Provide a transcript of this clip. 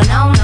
I know